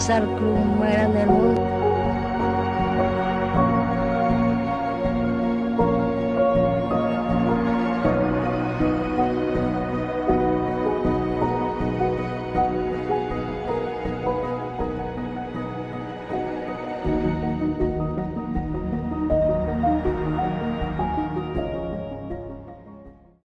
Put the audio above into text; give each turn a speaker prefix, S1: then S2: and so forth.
S1: comenzar el club grande mundo.